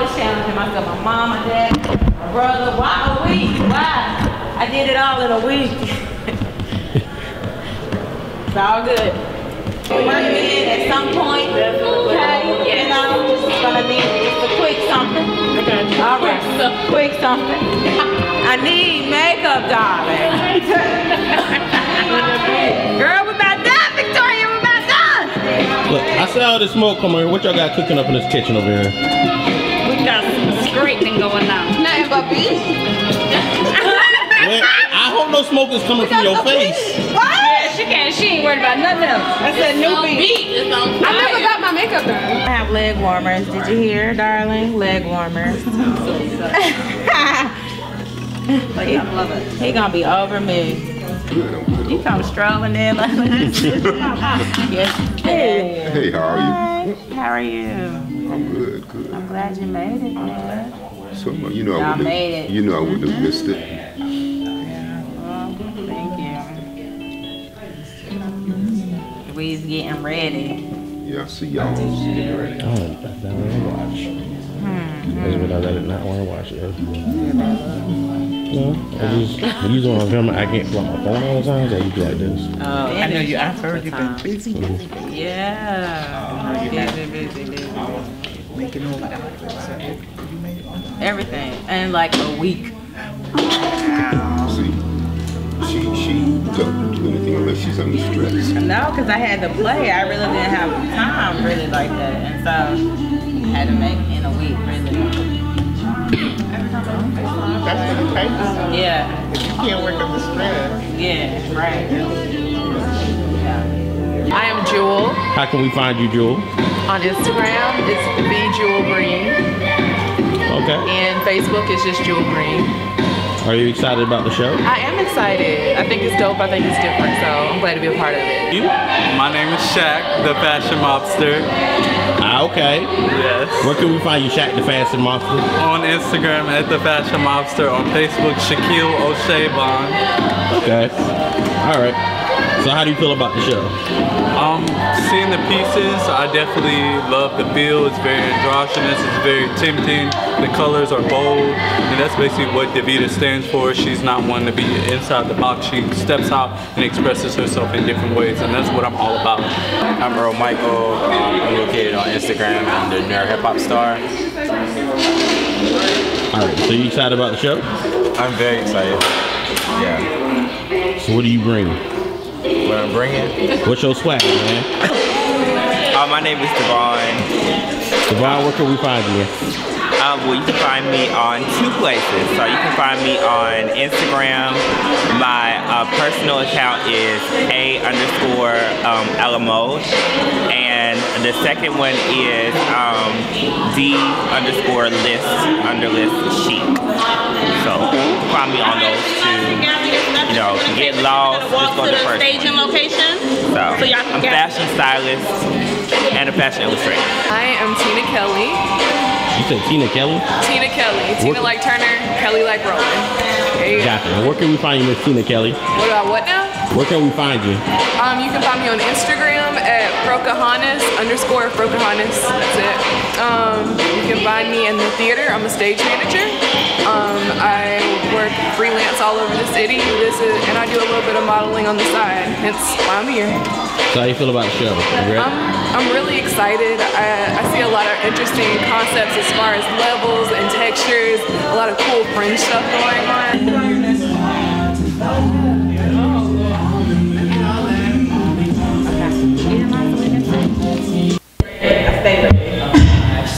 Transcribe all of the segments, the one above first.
was challenging myself. My mom, my dad, my brother. Why a week? Why? I did it all in a week. it's all good. We work it in at some point. Okay, you know, it's gonna be just a quick something. All right, quick something. I need makeup, darling. Girl, we about done, Victoria. We about done. Look, I see all this smoke coming here. What y'all got cooking up in this kitchen over here? We got some straightening going on. Nothing but beef. Well, I hope no smoke is coming from your face. Yeah, she can't. She ain't worried about nothing else. I said new beef. It's on I never got my makeup done. I have leg warmers. Did you hear, darling? Leg warmers. he, he gonna be over me. You come strolling in like this. yes. Hey. Hey, how are you? How are you? I'm good, good. I'm glad you made it, man. So you know I Y'all wouldn't made have, it. you know I wouldn't have mm-hmm. missed it. Well, thank you. We's getting ready. Yeah, I see y'all. Oh, that's not want to watch. That's what I let it not want to watch it. No, I just usually when I'm filming, I can't pull out my phone all the time. So I usually like this. Oh, I know you. I've heard you've been busy Yeah. Busy, busy, busy. Oh, making all that. So you made it on time. Everything. And like a week. Um, see, she she don't do anything unless she's under stress. No, because I had to play. I really didn't have time really like that. And so I had to make in a week really. That's what it takes. Yeah. If you can't work under stress. Yeah. Right. I am Jewel How can we find you, Jewel? On Instagram. It's the Jewel Green, Okay. and Facebook is just Jewel Green. Are you excited about the show? I am excited. I think it's dope. I think it's different. So I'm glad to be a part of it. You? My name is Shaq, the fashion mobster. Ah, okay. Yes. Where can we find you, Shaq the Fashion Mobster? On Instagram at the fashion mobster. On Facebook, Shaquille O'Shea Bond. Okay. All right. So how do you feel about the show? Um, seeing the pieces, I definitely love the feel. It's very androgynous. It's very tempting. The colors are bold, and that's basically what Davita stands for. She's not one to be inside the box. She steps out and expresses herself in different ways, and that's what I'm all about. I'm Earl Michael. Um, I'm located on Instagram under Nerd Hip Hop Star. All right. So you excited about the show? I'm very excited. Yeah. So what do you bring? What I'm bringing. What's your swag, man? Uh, my name is Devon. Devon, where can we find you? Um, well, you can find me on two places. So you can find me on Instagram. My uh, personal account is a underscore um, Alamo, and the second one is um, d underscore list under list chic. So find me on those two. You know, get lost, just go to the first. Staging location. So So y'all can I'm get- fashion stylist and a fashion illustrator. I am Tina Kelly. You said Tina Kelly? Tina Kelly. Tina like Turner. Kelly like Rowland. There you go. Where can we find you, Miss Tina Kelly? What about what now? Where can we find you? Um, you can find me on Instagram at Frocahanas underscore Frocahanas. That's it. Um, you can find me in the theater. I'm a stage manager. Um, I work freelance all over the city. This is, and I do a little bit of modeling on the side. Hence why I'm here. So how do you feel about the show? I'm, I'm really excited. I, I see a lot of interesting concepts as far as levels and textures. A lot of cool fringe stuff going on.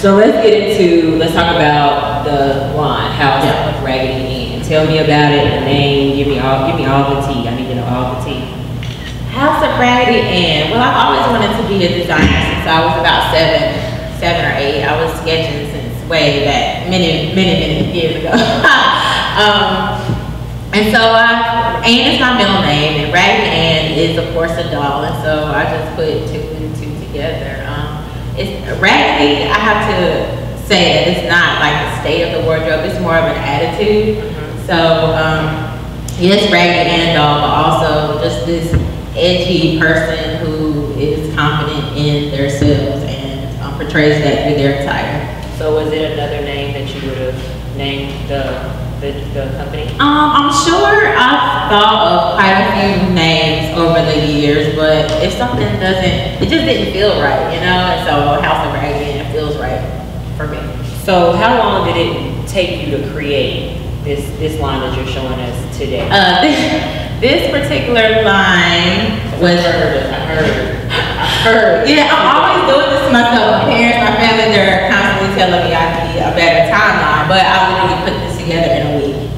So let's get into, let's talk about the line, House of Raggedy Anne. Tell me about it, the name, give me all, give me all the tea. I need to know all the tea. House of Raggedy Anne. Well, I've always wanted to be a designer since I was about seven, seven or eight. I was sketching since way back, many, many, many years ago. um, and so I, Ann is my middle name, and Raggedy Ann is of course a doll, and so I just put two and two together. It's Raggedy. I have to say that it's not like the state of the wardrobe; it's more of an attitude. So um, yes, Raggedy Ann doll, but also just this edgy person who is confident in themselves and um, portrays that through their attire. So was it another name that you would have named the, the, the company? Um, I'm sure I've thought of quite a few names over the years, but if something doesn't, it just didn't feel right, you know? And so House of it feels right for me. So how long did it take you to create this, this line that you're showing us today? Uh, this, this particular line was. I heard, I heard. Heard. Yeah, I'm always doing this to myself. My parents, my family, they're constantly telling me I need a better timeline, but I literally put this together in a week.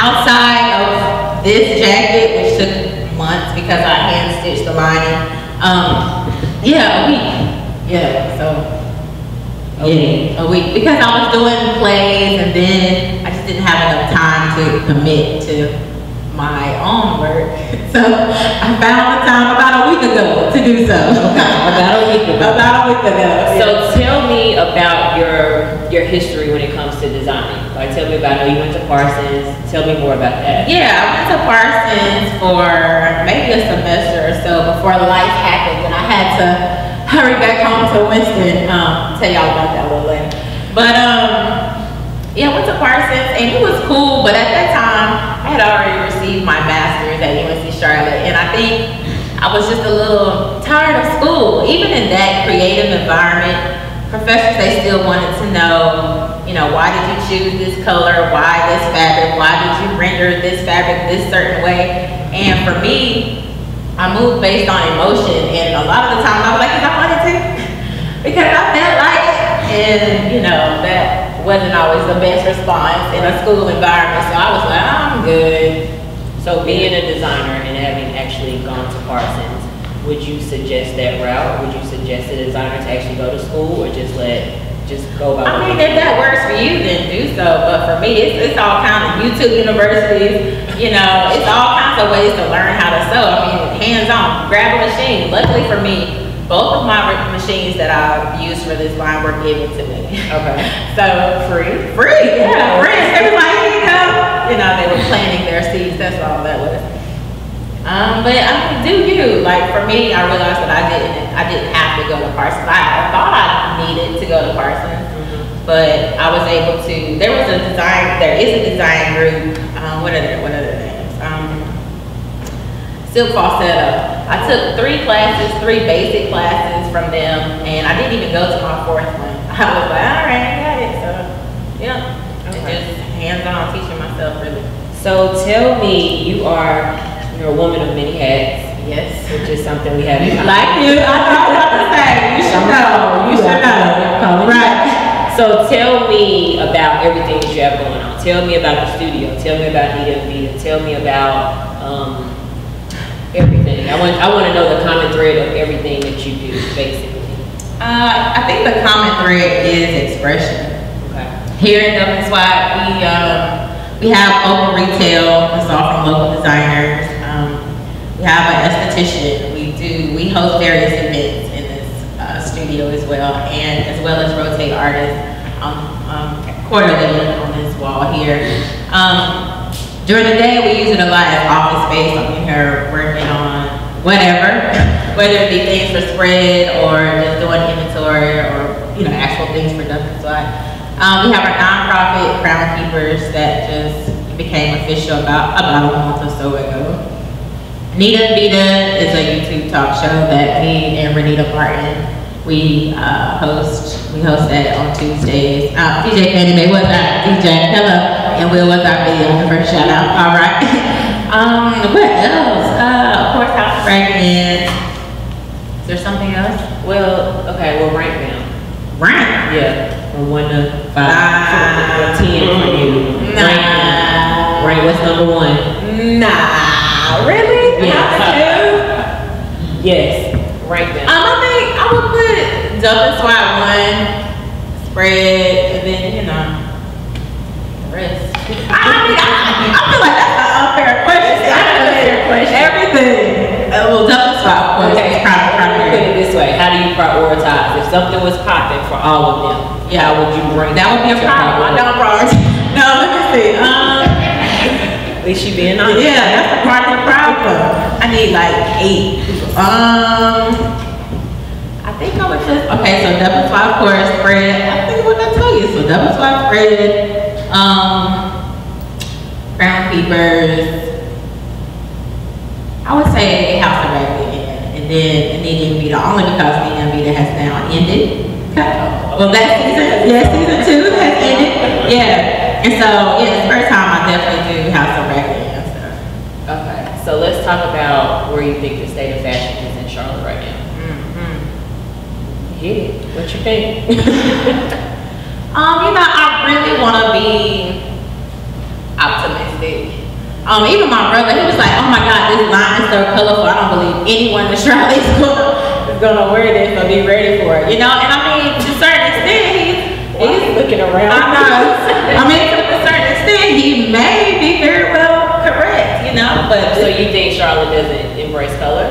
Outside of this jacket, which took months because I hand stitched the lining, um, yeah, a week. Yeah, so. Yeah, a week because I was doing plays and then I just didn't have enough time to commit to my own work. So I found the time about a week ago to do so. About a week ago. About a week ago. So me about your your history when it comes to designing. Like tell me about, I know you went to Parsons, tell me more about that. Yeah, I went to Parsons for maybe a semester or so before life happened and I had to hurry back home to Winston. Um, tell y'all about that a little later. But um, yeah, I went to Parsons and it was cool, but at that time I had already received my master's at UNC Charlotte and I think I was just a little tired of school. Even in that creative environment, professors, they still wanted to know, you know, why did you choose this color? Why this fabric? Why did you render this fabric this certain way? And for me, I moved based on emotion and a lot of the time I was like, because I wanted to, because I felt like it. And, you know, that wasn't always the best response in a school environment. So I was like, I'm good. So being a designer and having actually gone to Parsons, would you suggest that route? Would you suggest a designer to actually go to school or just let, just go by? I mean, if that works for you, then do so. But for me, it's, it's all kinds of YouTube universities, you know, it's all kinds of ways to learn how to sew. I mean, hands-on, grab a machine. Luckily for me, both of my machines that I used for this line were given to me. Okay. So free, free, yeah, free. Everybody, you know, you know, they were planting their seeds. That's all that was. Um, but I mean, do you like? For me, I realized that I didn't. I didn't have to go to Parsons. I, I thought I needed to go to Parsons, but I was able to. There was a design. There is a design group. Um, what are their What are their names? Um, Silk Falsetto. I took three classes, three basic classes from them, and I didn't even go to my fourth one. I was like, all right, I got it. So, yeah, Okay. just hands-on teaching myself really. So tell me, you are, you're a woman of many hats, Yes. which is something we have. Like you, I know what to say. You should know. You should know. Right. So tell me about everything that you have going on. Tell me about the studio. Tell me about Nita Vita. Tell me about um, everything. I want I want to know the common thread of everything that you do, basically. Uh, I think the common thread is expression. Okay. Here in Dupp & Swat, we um, we have local retail. It's all from local designers. We have an esthetician. We do we host various events in this uh, studio as well, and as well as rotate artists um, um, quarterly on this wall here. Um, during the day, we use it a lot as office space. I'm here working on whatever, whether it be things for spread or just doing inventory or you know actual things for Dupp & Swat. Um, we have our nonprofit Crown Keepers that just became official about about a month or so ago. Nita Vita is a YouTube talk show that me and Renita Martin we uh, host. We host that on Tuesdays. Uh, DJ Fannie Mae was our DJ. Hello, and Will was our videographer. Shout out. All right. um, what else? Uh, of course, House Fragment. Is there something else? Well, okay. Well, rank down. Rank. Yeah, from one to five. Or ten for you. Rank Nah. Rank. What's number one? Nah. Really? Yeah. Not two? Yes. Rank down. Um, I think I would put Dupp & Swat one, spread, and then, you know, the rest. I, mean, I, I feel like that's an unfair question. Not an unfair question. Everything. Uh, well, Dupp & Swat, of course, Okay, is probably let put it this way, how do you prioritize? If something was popping for all of them, Yeah. how would you bring That would be a problem. I don't prioritize. No, let me see. Um, At least you being honest. yeah, that's a part of the problem. I need like eight. Um, I think I would just, okay, so double swipe course spread. I think what I tell you, so double swipe spread, um, Crown Keepers. I would say House of Ann, and then and Vita, only because and Vita has now ended. Well, that season, yeah, season two has ended. Yeah, and so yeah, it's the first time I definitely do House of Raggedy Anne stuff. Okay, so let's talk about where you think the state of fashion is in Charlotte right now. Mm-hmm. Hit it. What you think? Um, you know, I really want to be optimistic. Um, even my brother, he was like, "Oh my God, this line is so colorful. I don't believe anyone in Charlotte is gonna is gonna wear this or be ready for it." You know, and I mean, to a certain extent, he's he's looking around. I know. I mean, to a certain extent, he may be very well correct. You know, but So you think Charlotte doesn't embrace color?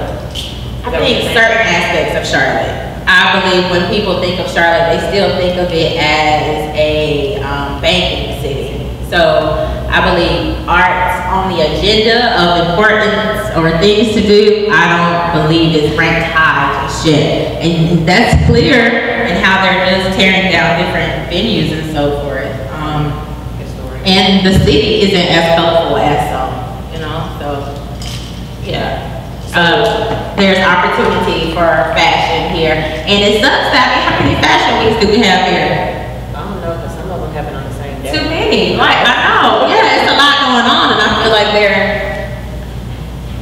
I think certain aspects of Charlotte. I believe when people think of Charlotte, they still think of it as a um, banking city. So I believe arts on the agenda of importance or things to do, I don't believe is ranked high just yet. And that's clear in how they're just tearing down different venues and so forth. Um, and the city isn't as colorful as some, you know, so, yeah. Um, there's opportunity for fashion here. And it sucks that, I mean, how many fashion weeks do we have here? I don't know, because some of them happen on the same day. Too many, like, I know, yeah, it's a lot going on, and I feel like they're,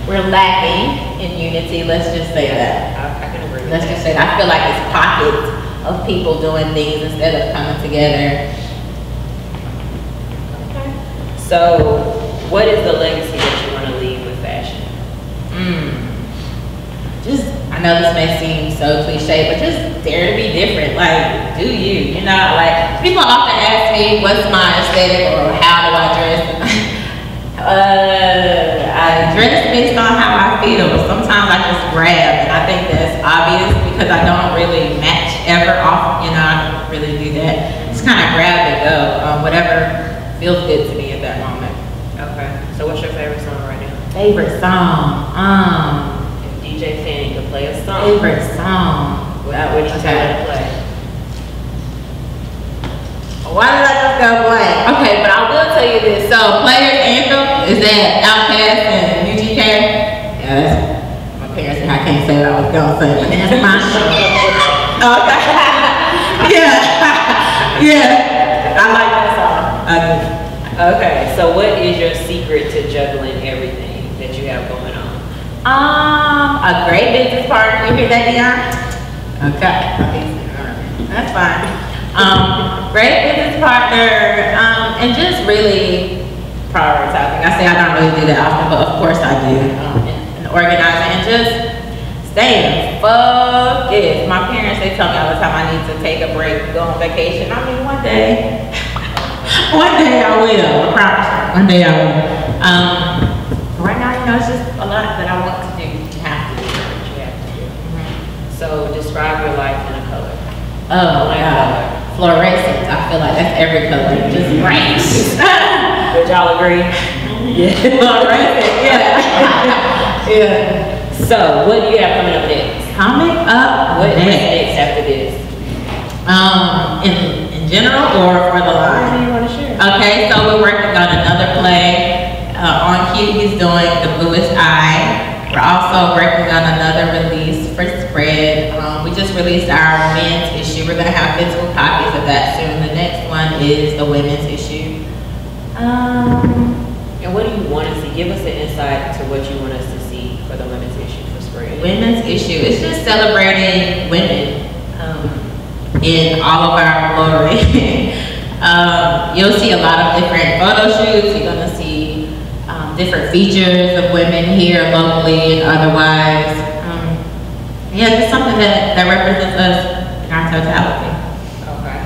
we're lacking in unity, let's just say that. I, I can agree Let's just say, that. I feel like it's pockets of people doing things instead of coming together. Okay. So, what is the legacy that you want to leave with fashion? Mm. Just, I know this may seem so cliche, but just dare to be different. Like, do you? You know, like people often ask me, "What's my aesthetic?" or "How do I dress?" uh, I dress based on how I feel. Sometimes I just grab, and I think that's obvious because I don't really match ever off. You know, I don't really do that. Just kind of grab and go. Um, whatever feels good to me at that moment. Okay, so what's your favorite song right now? Favorite song. Um. If DJ Fannie could play a song, Favorite song. what what do you tell her to play? Why did I just go blank? Okay, but I will tell you this. So, Players Anthem is that Outkast and UGK. Yeah, that's my parents said I can't say what I was gonna say, but that's my Okay. yeah. yeah. I like that song. I do. Okay, so what is your secret to juggling everything that you have going on? Um, a great business partner. You hear that, Dion? Okay. That's fine. Um, great business partner, um, and just really prioritizing. I say I don't really do that often, but of course I do. Um, and, organizing and just staying focused. My parents, they tell me all the time I need to take a break, go on vacation. I mean, one day, one day I will. I promise. One day I will. Um, right now, you know, it's just a lot that I want to do. You have to do. What you have to do. So describe your life in a color. Oh my God. Fluorescent. I feel like that's every color. Just bright. Would y'all agree? yeah. Fluorescent. Yeah. yeah. So what do you have coming up next? Coming up What, next. next after this? Um, in, in general or for the What do line? you want to share? Okay, so we're working on another play. Uh, on cue, he's doing The Bluest Eye. We're also working on another release for Spread. Um, we just released our men's issue. We're gonna have physical copies of that soon. The next one is the women's issue. Um, And what do you want us to see? Give us an insight to what you want us to see for the women's issue for spring. women's issue. It's just celebrating women um, in all of our glory. um, you'll see a lot of different photo shoots. You're gonna see um, different features of women here locally and otherwise. Um, yeah, just something that, that represents us in our totality. Okay.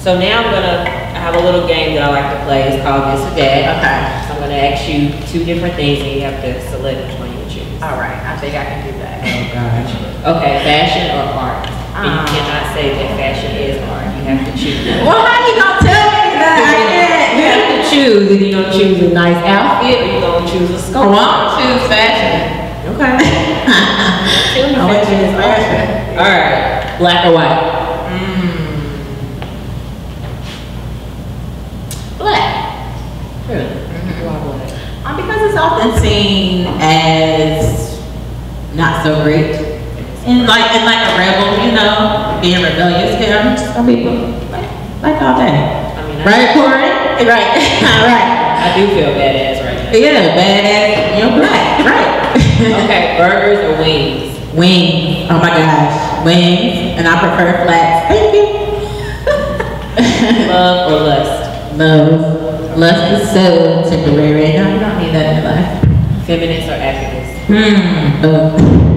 So now I'm gonna, I have a little game that I like to play. It's called This or That. Okay. So I'm gonna ask you two different things and you have to select which one you choose. All right. I think I can do that. Okay, fashion or art? And you Um. cannot say that fashion is art. You have to choose. Well, how you gonna tell choose. Either you're gonna choose a nice outfit or you're gonna choose a I sculpture. want to choose fashion. Okay. I want to choose fashion. All right, black or white? Black. Really? Why black? Um, because it's often seen as not so great. And like and like a rebel, you know, being rebellious here. Some people like, like all that. I mean, Right, Corey? Right. right. I do feel badass right now. Yeah, badass. You're black. Right. Okay, burgers or wings? Wings. Oh my gosh. Wings. And I prefer flats. Thank you. Love or lust? Love. Lust is so temporary. No, you don't need that in your life. Feminist or activist? Hmm. Both.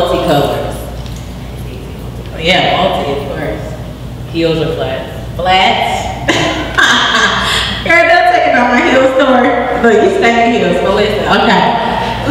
Multicolors? yeah, multi, of course. Heels or flats? Flats. Girl, don't take it on my heel story. Look, you stay in heels, but listen, okay.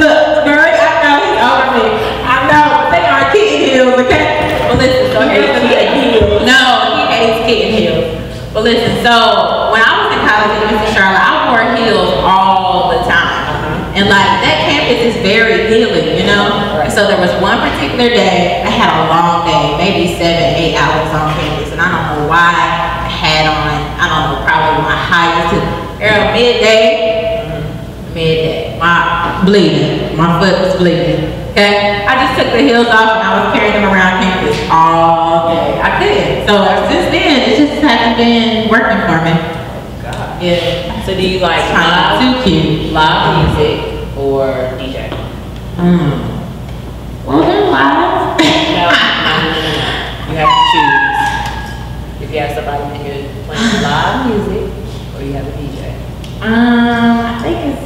Look, girl, I know he's over me. I know, they are kitten heels, okay? But listen, so here's the deal. No, he hates kitten heels. But listen, so when I was in college at UNC Charlotte, I wore heels all the time. Uh-huh. And like that campus is very healing, you know? And so there was one particular day, I had a long day, maybe seven, eight hours on campus, and I don't know why I had on, I don't know, probably my highest, era midday, mm-hmm. midday, my bleeding, my foot was bleeding. Okay, I just took the heels off and I was carrying them around campus all day. I couldn't. So since then, it just hasn't been working for me. Oh, God. Yeah, So do you like live, live music or DJ? Mm. Well, they're live. No, no, no, no, no. You have to choose. If you have somebody in here playing live music or you have a DJ. Um, I think it's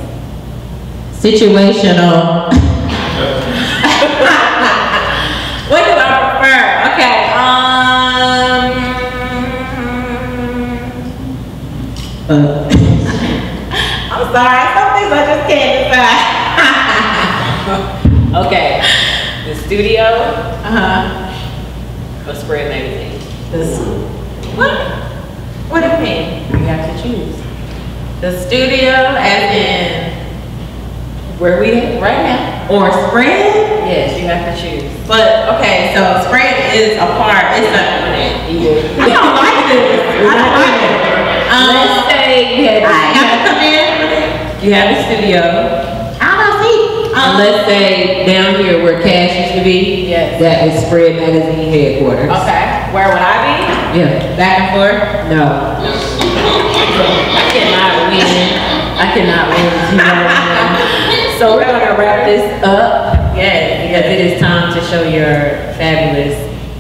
situational. what do I prefer? Okay. Um. uh, I'm sorry. I just can't decide. Okay. The studio uh huh. or spread magazine? This. What? What do you mean? You have to choose. The studio, as in, Where we at right now? or spread? Yes, you have to choose. But okay, so spread is a part. It's a. Either. I don't like this. I don't like it. Let's Um, say you had, I have to come in. You have a studio. I don't see. Um, let's say down here where Cash used to be. Yes. That is Spread Magazine headquarters. okay. Where would I be? Yeah. Back and forth. No. I cannot win. I cannot win. You know what I mean? So we're gonna wrap this up. Yes. Because it is time to show your fabulous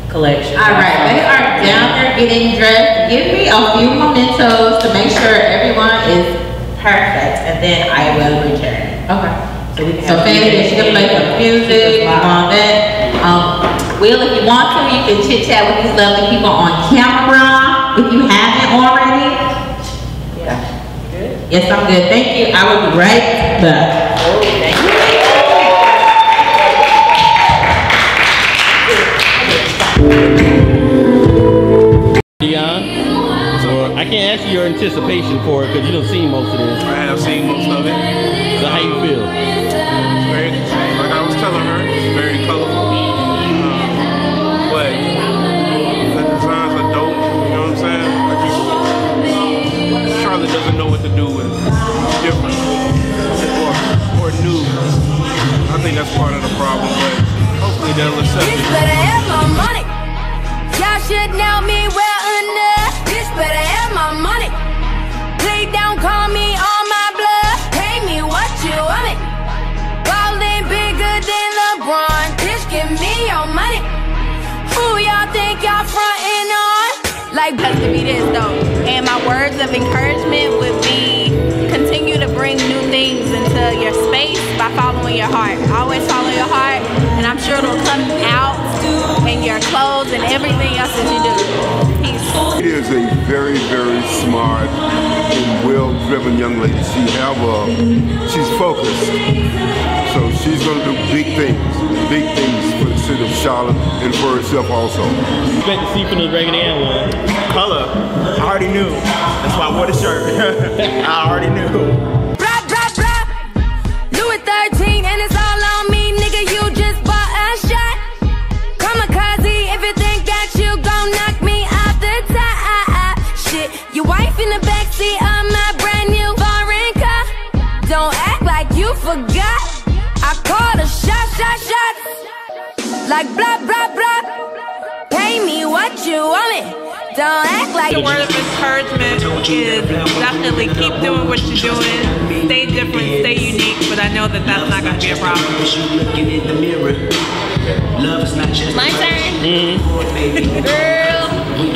collection. All right, they are down there getting dressed. Give me a few mementos to make sure everyone is perfect, and then I will return. Okay. So we can So have. Fannie, she can play some music, all that. Um, Will, if you want to, you can chit chat with these lovely people on camera, if you haven't already. Yeah. Good. Yes, I'm good, thank you, I will be right back. Oh, I can't ask you your anticipation for it because you don't see most of this. I have seen most of it. So how you feel? It's very, like I was telling her, it's very colorful. Um, but the designs are dope. You know what I'm saying? I just, Charlotte doesn't know what to do with different or, or new. I think that's part of the problem, but hopefully they'll accept Bitch it. better have my money. Y'all should know me well enough. Bitch better have my money. Please don't call me on my blood. Pay me what you want it. Ballin' bigger than LeBron. Bitch, give me your money. Who y'all think y'all frontin' on? Like, has to be this though. And my words of encouragement would be continue to bring new things into your space by following your heart. Always follow your heart, and I'm sure it'll come out in your clothes and everything else that you do. Peace. She is a very, very smart and well-driven young lady. She have a, she's focused. So she's gonna do big things, big things for the city of Charlotte and for herself also. Expect to see from the Raggedy Anne one. Color. I already knew. That's why I wore the shirt. I already knew. Like blah, blah, blah. Pay me what you want me. Don't act like The word of encouragement is definitely keep doing what you're doing. Stay different, stay unique, but I know that that's not going to be a problem. My turn. Mm-hmm. Girl, you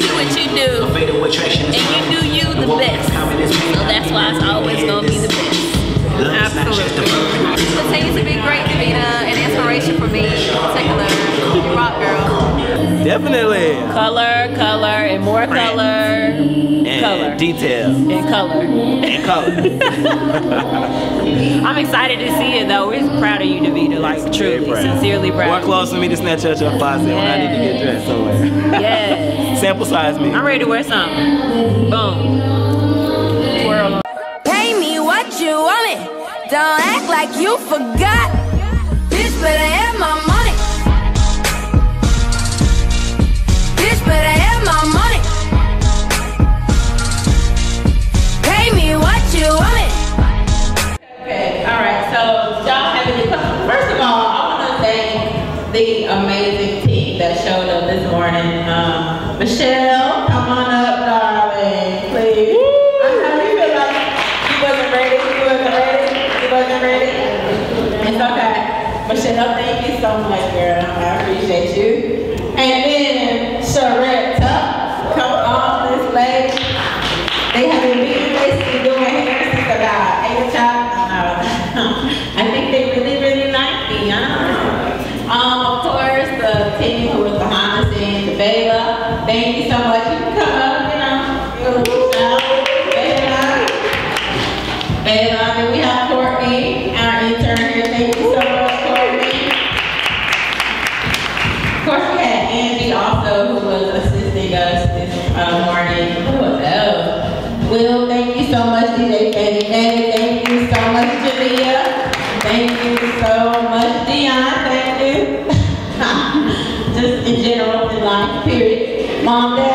do what you do, and you do you the best. So that's why it's always gonna be the best. Absolutely. Continue to be great, Davina, an for me in particular. You rock, girl. Definitely. Color, color, and more color. And color. detail. And color. And color. I'm excited to see it though. We're proud of you, Davita. Like truly, sincerely proud. Walk close to me to snatch out your closet when I need to get dressed somewhere. Yes. Sample size me. I'm ready to wear something. Boom. Twirl on. Pay me what you want me. Don't act like you forgot. Okay, all right. So y'all have any questions? First of all, I want to thank the amazing team that showed up this morning. Um, Michelle, Bella. Then we have Courtney, our intern here. Thank you so much, Courtney. Of course, we had Angie also, who was assisting us this uh, morning. Who was else? Will, thank you so much, DJ Fannie. Thank you so much, Jalea. Thank you so much, Dion. Thank you. Just in general, in life, period. Mom, Dad,